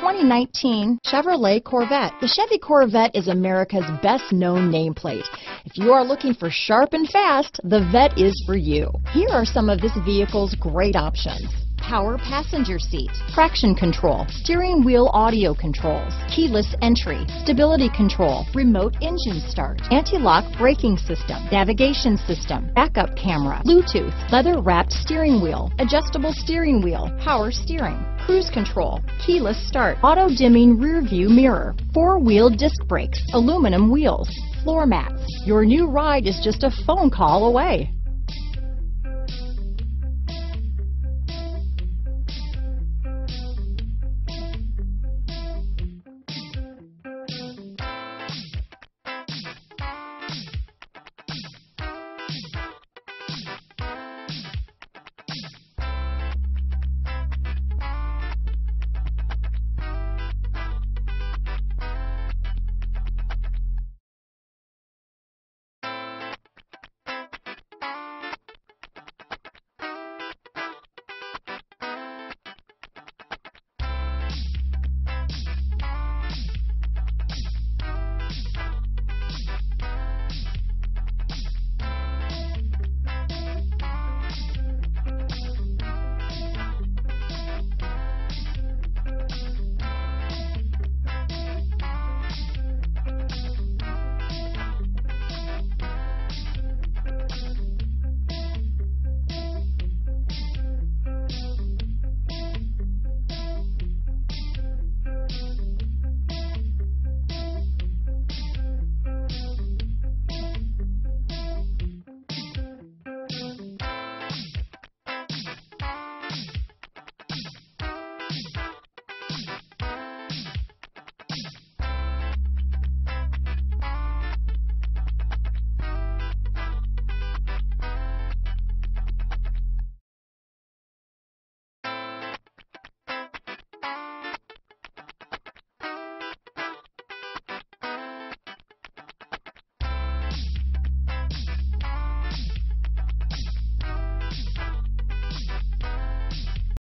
2019 Chevrolet Corvette. The Chevy Corvette is America's best known nameplate. If you are looking for sharp and fast, the Vette is for you. Here are some of this vehicle's great options power passenger seat, traction control, steering wheel audio controls, keyless entry, stability control, remote engine start, anti-lock braking system, navigation system, backup camera, Bluetooth, leather wrapped steering wheel, adjustable steering wheel, power steering, cruise control, keyless start, auto dimming rear view mirror, four wheel disc brakes, aluminum wheels, floor mats. Your new ride is just a phone call away.